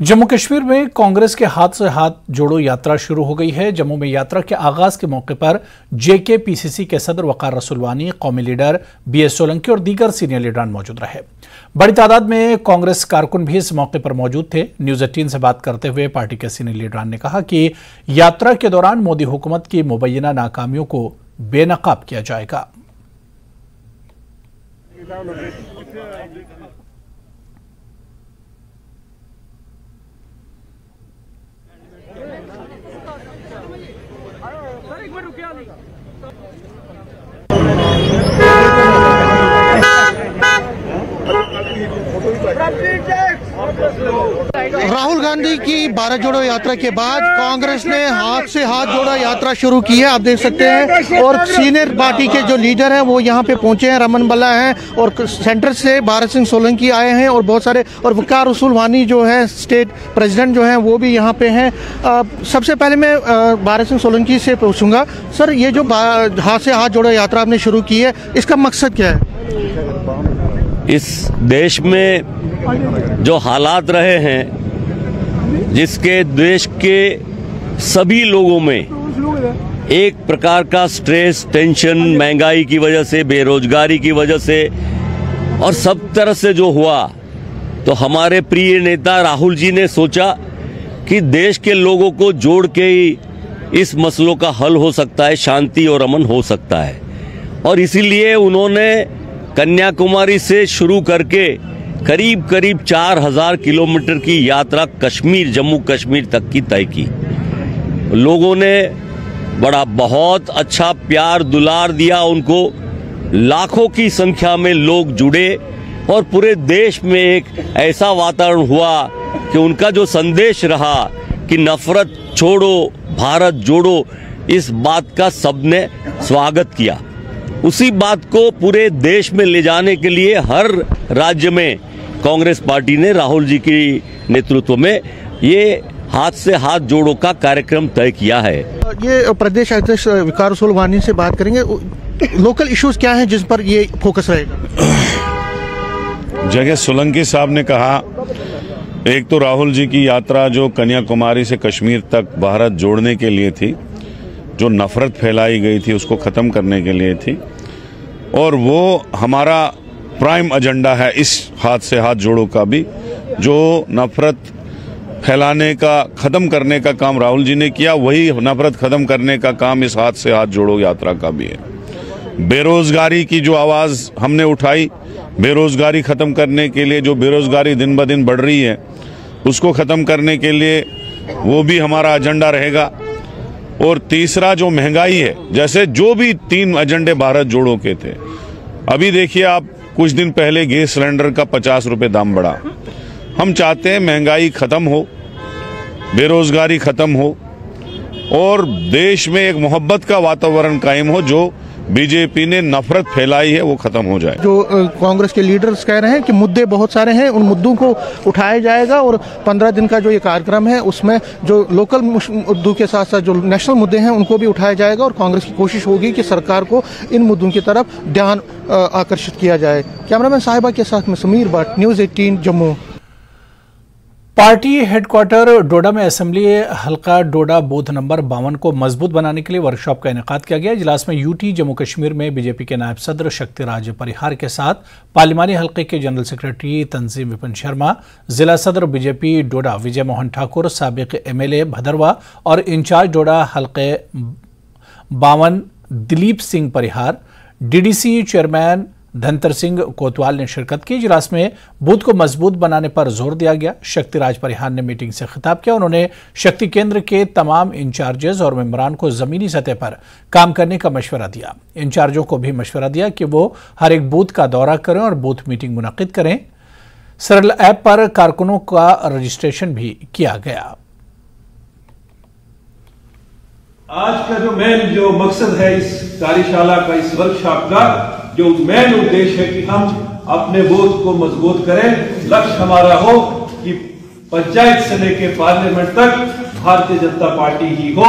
जम्मू कश्मीर में कांग्रेस के हाथ से हाथ जोड़ो यात्रा शुरू हो गई है। जम्मू में यात्रा के आगाज़ के मौके पर जेके पीसीसी के सदर वकार रसुलवानी कौमी लीडर बी एस सोलंकी और दीगर सीनियर लीडरान मौजूद रहे। बड़ी तादाद में कांग्रेस कारकुन भी इस मौके पर मौजूद थे। न्यूज़ एटीन से बात करते हुए पार्टी के सीनियर लीडरान ने कहा कि यात्रा के दौरान मोदी हुकूमत की मुबैना नाकामियों को बेनकाब किया जाएगा। सर एक मिनट रुकिए राहुल गांधी की भारत जोड़ो यात्रा के बाद कांग्रेस ने हाथ से हाथ जोड़ा यात्रा शुरू की है, आप देख सकते हैं। और सीनियर पार्टी के जो लीडर हैं, वो यहाँ पे पहुँचे हैं, रमन बल्ला हैं और सेंटर से भारत सिंह सोलंकी आए हैं और बहुत सारे और वकार रसूल वानी जो है, स्टेट प्रेसिडेंट जो हैं, वो भी यहाँ पे हैं। सबसे पहले मैं भारत सिंह सोलंकी से पूछूँगा, सर, ये जो हाथ से हाथ जोड़ा यात्रा आपने शुरू की है, इसका मकसद क्या है? इस देश में जो हालात रहे हैं जिसके देश के सभी लोगों में एक प्रकार का स्ट्रेस टेंशन महँगाई की वजह से बेरोजगारी की वजह से और सब तरह से जो हुआ तो हमारे प्रिय नेता राहुल जी ने सोचा कि देश के लोगों को जोड़ के ही इस मसलों का हल हो सकता है शांति और अमन हो सकता है। और इसीलिए उन्होंने कन्याकुमारी से शुरू करके करीब करीब चार हज़ार किलोमीटर की यात्रा कश्मीर, जम्मू कश्मीर तक की तय की। लोगों ने बड़ा बहुत अच्छा प्यार दुलार दिया, उनको लाखों की संख्या में लोग जुड़े और पूरे देश में एक ऐसा वातावरण हुआ कि उनका जो संदेश रहा कि नफरत छोड़ो, भारत जोड़ो, इस बात का सबने स्वागत किया। उसी बात को पूरे देश में ले जाने के लिए हर राज्य में कांग्रेस पार्टी ने राहुल जी की नेतृत्व में ये हाथ से हाथ जोड़ो का कार्यक्रम तय किया है। ये प्रदेश अध्यक्ष विकार सोलवानी से बात करेंगे। लोकल इश्यूज़ क्या हैं जिस पर ये फोकस रहेगा? जगह सोलंकी साहब ने कहा एक तो राहुल जी की यात्रा जो कन्याकुमारी से कश्मीर तक भारत जोड़ने के लिए थी जो नफरत फैलाई गई थी उसको ख़त्म करने के लिए थी और वो हमारा प्राइम एजेंडा है इस हाथ से हाथ जोड़ो का भी, जो नफरत फैलाने का, ख़त्म करने का काम राहुल जी ने किया, वही नफरत ख़त्म करने का काम इस हाथ से हाथ जोड़ो यात्रा का भी है। बेरोजगारी की जो आवाज़ हमने उठाई, बेरोजगारी ख़त्म करने के लिए जो बेरोजगारी दिन ब दिन बढ़ रही है, उसको ख़त्म करने के लिए वो भी हमारा एजेंडा रहेगा। और तीसरा जो महँगाई है, जैसे जो भी तीन एजेंडे भारत जोड़ो के थे, अभी देखिए आप कुछ दिन पहले गैस सिलेंडर का पचास रुपये दाम बढ़ा। हम चाहते हैं महँगाई खत्म हो, बेरोजगारी खत्म हो, और देश में एक मोहब्बत का वातावरण कायम हो जो बीजेपी ने नफरत फैलाई है, वो खत्म हो जाए। जो कांग्रेस के लीडर्स कह रहे हैं कि मुद्दे बहुत सारे हैं, उन मुद्दों को उठाया जाएगा और पंद्रह दिन का जो ये कार्यक्रम है, उसमें जो लोकल मुद्दों के साथ साथ जो नेशनल मुद्दे हैं, उनको भी उठाया जाएगा और कांग्रेस की कोशिश होगी कि सरकार को इन मुद्दों की तरफ़ ध्यान आकर्षित किया जाए। कैमरामैन साहिबा के साथ में Sameer Bhatt, news eighteen, Jammu. Party headquarter Doda में असेंबली हल्का डोडा बूथ नंबर बावन को मज़बूत बनाने के लिए वर्कशॉप का इनका किया गया। इजलास में यूटी, जम्मू कश्मीर में बीजेपी के नायब सदर शक्तिराज परिहार के साथ पार्लिमानी हल्के के जनरल सेक्रेटरी तंजीम विपिन शर्मा, जिला सदर बीजेपी डोडा विजय मोहन ठाकुर, सबक एमएलए भदरवा और इंचार्ज डोडा हल्के बावन दिलीप सिंह परिहार, डीडीसी चेयरमैन धनतर सिंह कोतवाल ने शिरकत की इजलास में बूथ को मज़बूत बनाने पर ज़ोर दिया गया। शक्तिराज परिहार ने मीटिंग से खिताब किया। उन्होंने शक्ति केंद्र के तमाम इंचार्जेज और मेम्बरान को जमीनी सतह पर काम करने का मशवरा दिया। इंचार्जों को भी मशवरा दिया कि वो हर एक बूथ का दौरा करें और बूथ मीटिंग मुनद करें। सरल ऐप पर कारकुनों का रजिस्ट्रेशन भी किया गया। आज का जो मेन जो मकसद है इस कार्यशाला का, इस वर्कशॉप का जो मेन उद्देश्य है कि हम अपने बोध को मज़बूत करें। लक्ष्य हमारा हो कि पंचायत से लेकर पार्लियामेंट तक भारतीय जनता पार्टी ही हो।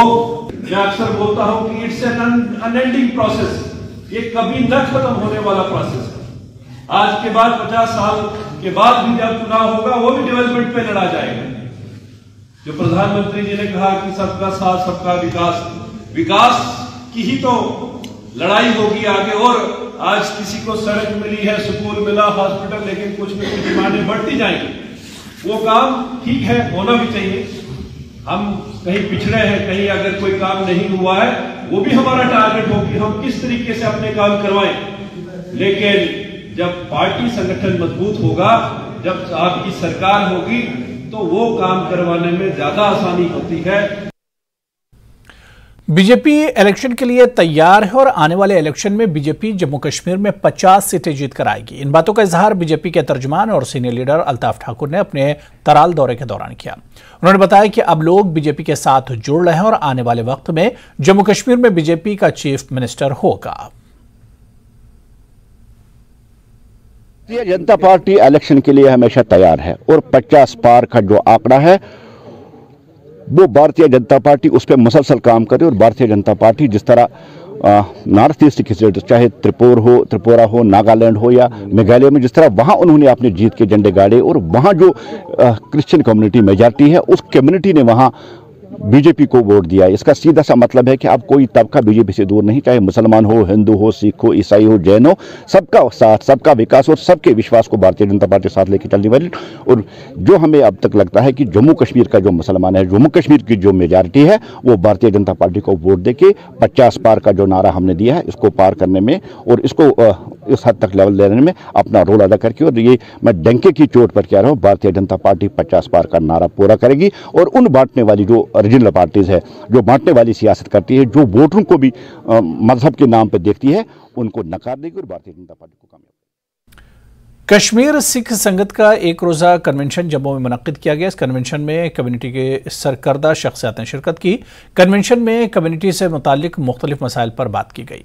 मैं अक्सर बोलता हूँ कि इट्स एन अनएंडिंग प्रोसेस ये कभी न खत्म होने वाला प्रोसेस है। आज के बाद 50 साल के बाद भी जब चुनाव होगा, वो भी डेवलपमेंट पे लड़ा जाएगा। जो प्रधानमंत्री जी ने कहा कि सबका साथ, सबका विकास। विकास की ही तो लड़ाई होगी आगे और आज किसी को सड़क मिली है स्कूल मिला हॉस्पिटल लेकिन कुछ न कुछ डिमांडें बढ़ती जाएँगी। वो काम ठीक है, होना भी चाहिए। हम कहीं पिछड़े हैं, कहीं अगर कोई काम नहीं हुआ है, वो भी हमारा टारगेट हो कि हम किस तरीके से अपने काम करवाएँ? लेकिन जब पार्टी संगठन मज़बूत होगा, जब आपकी सरकार होगी तो वो काम करवाने में ज़्यादा आसानी होती है। बीजेपी इलेक्शन के लिए तैयार है और आने वाले इलेक्शन में बीजेपी जम्मू कश्मीर में 50 सीटें जीत कर आएगी। इन बातों का इजहार बीजेपी के तर्जमान और सीनियर लीडर अल्ताफ ठाकुर ने अपने तराल दौरे के दौरान किया। उन्होंने बताया कि अब लोग बीजेपी के साथ जुड़ रहे हैं और आने वाले वक्त में जम्मू कश्मीर में बीजेपी का चीफ मिनिस्टर होगा। जनता पार्टी इलेक्शन के लिए हमेशा तैयार है और 50 पार का जो आंकड़ा है वो भारतीय जनता पार्टी उस पर मुसलसल काम करे और भारतीय जनता पार्टी जिस तरह नॉर्थ ईस्ट की स्टेट चाहे त्रिपुर हो, त्रिपुरा हो, नागालैंड हो या मेघालय में, जिस तरह वहाँ उन्होंने अपने जीत के झंडे गाड़े और वहाँ जो क्रिश्चियन कम्युनिटी मेजॉरिटी है, उस कम्युनिटी ने वहाँ बीजेपी को वोट दिया इसका सीधा सा मतलब है कि अब कोई तबका बीजेपी से दूर नहीं, चाहे मुसलमान हो, हिंदू हो, सिख हो, ईसाई हो, जैन हो, सबका साथ, सबका विकास और सबके विश्वास को भारतीय जनता पार्टी साथ लेकर चलने वाली और जो हमें अब तक लगता है कि जम्मू कश्मीर का जो मुसलमान है, जम्मू कश्मीर की जो मेजॉरिटी है, वो भारतीय जनता पार्टी को वोट दे के पचास पार का जो नारा हमने दिया है, इसको पार करने में और इसको इस हद तक लेवल लेने में अपना रोल अदा करके और ये मैं डंके की चोट पर कह रहा हूँ, भारतीय जनता पार्टी पचास पार का नारा पूरा करेगी और उन बांटने वाली जो रीजनल पार्टीज़ है, जो बांटने वाली सियासत करती है, जो वोटरों को भी मज़हब के नाम पर देखती है, उनको नकार देगी और भारतीय जनता पार्टी को कामयाब कश्मीर सिख संगत का एक रोज़ा कन्वेंशन जम्मू में मुनद किया गया। इस कन्वेंशन में कम्युनिटी के सरकर्दा शख्सियात ने शिरकत की। कन्वेंशन में कम्युनिटी से मुतल मुख्तलिफ़ मसाइल पर बात की गई।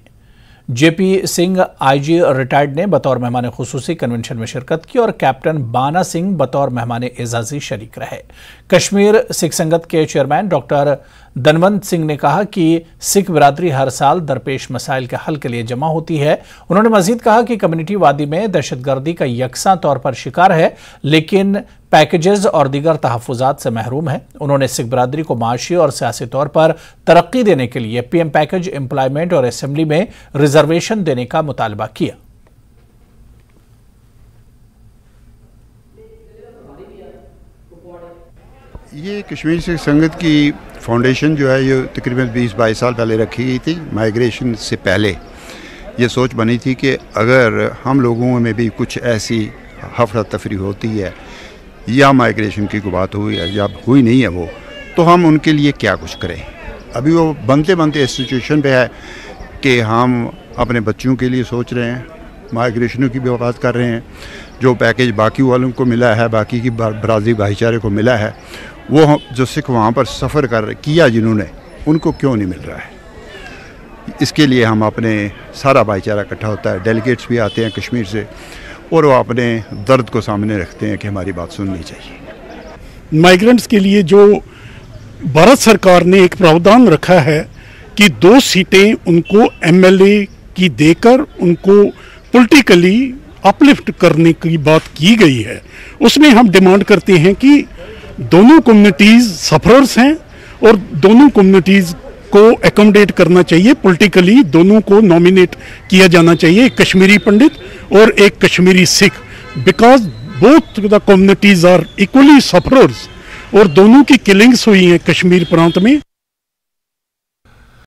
जेपी सिंह आईजी रिटायर्ड ने बतौर मेहमान खसूसी कन्वेंशन में शिरकत की और कैप्टन बाना सिंह बतौर मेहमान एजाजी शरीक रहे। कश्मीर सिख संगत के चेयरमैन डॉक्टर धनवंत सिंह ने कहा कि सिख बरादरी हर साल दरपेश मसाइल के हल के लिए जमा होती है। उन्होंने मजीद कहा कि कम्युनिटी वादी में दहशतगर्दी का यकसा तौर पर शिकार है, लेकिन पैकेजेस और दीगर तहफात से महरूम है। उन्होंने सिख बरदरी को माशी और सियासी तौर पर तरक्की देने के लिए पीएम पैकेज, एम्प्लॉयमेंट और असम्बली में रिजर्वेशन देने का मुतालबा किया। ये कश्मीर सिख संगत की फाउंडेशन जो है, ये तकरीबन 20-22 साल पहले रखी गई थी माइग्रेशन से पहले। ये सोच बनी थी कि अगर हम लोगों में भी कुछ ऐसी हफरा तफरी होती है, या माइग्रेशन की बात हुई है, या हुई नहीं है वो तो हम उनके लिए क्या कुछ करें? अभी वो बनते बनते इस सिचुएशन पे है कि हम अपने बच्चों के लिए सोच रहे हैं माइग्रेशनों की भी बात कर रहे हैं। जो पैकेज बाकी वालों को मिला है, बाकी की बरादरी भाईचारे को मिला है, वो जो सिख वहाँ पर सफ़र कर किया जिन्होंने, उनको क्यों नहीं मिल रहा है? इसके लिए हम अपने सारा भाईचारा इकट्ठा होता है। डेलीगेट्स भी आते हैं कश्मीर से, और वो अपने दर्द को सामने रखते हैं कि हमारी बात सुननी चाहिए। माइग्रेंट्स के लिए जो भारत सरकार ने एक प्रावधान रखा है कि दो सीटें उनको एमएलए की देकर उनको पॉलिटिकली अपलिफ्ट करने की बात की गई है। उसमें हम डिमांड करते हैं कि दोनों कम्युनिटीज़ सफरर्स हैं और दोनों कम्युनिटीज़ को एकोमोडेट करना चाहिए। पॉलिटिकली दोनों को नॉमिनेट किया जाना चाहिए। एक कश्मीरी पंडित और एक Kashmiri Sikh. Because both the communities are equally sufferers और दोनों की किलिंग्स हुई हैं कश्मीर प्रांत में।